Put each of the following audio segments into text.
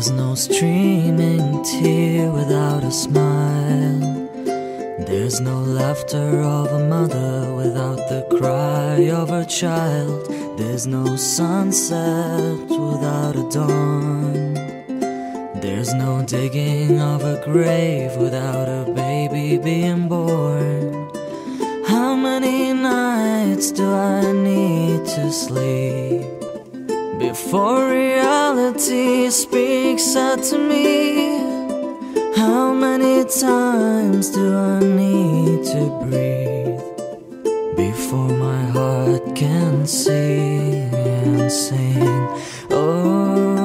There's no streaming tear without a smile. There's no laughter of a mother without the cry of her child. There's no sunset without a dawn. There's no digging of a grave without a baby being born. How many nights do I need to sleep before reality speaks out to me? How many times do I need to breathe before my heart can see and sing? Oh,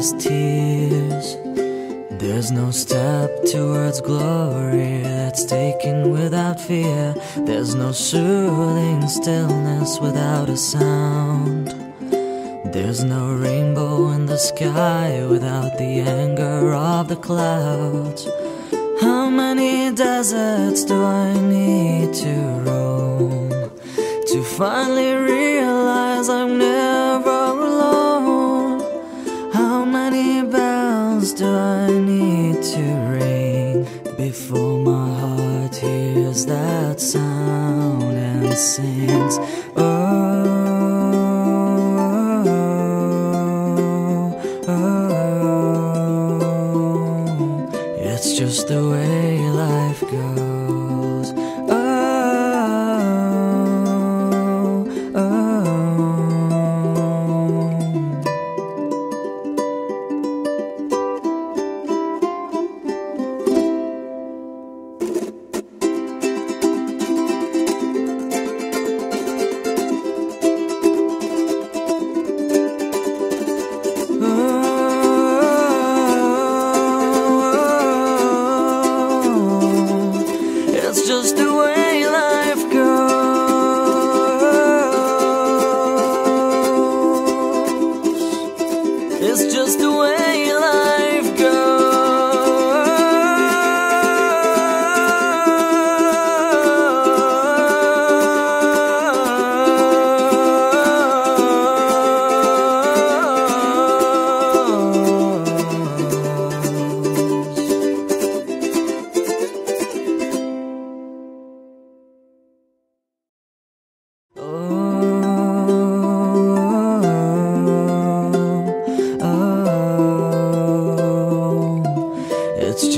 his tears. There's no step towards glory that's taken without fear. There's no soothing stillness without a sound. There's no rainbow in the sky without the anger of the clouds. How many deserts do I need to roam to finally realize that sound and sings? Oh oh, oh, oh, it's just the way life goes.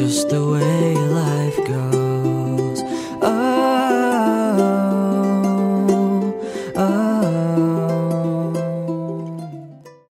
Just the way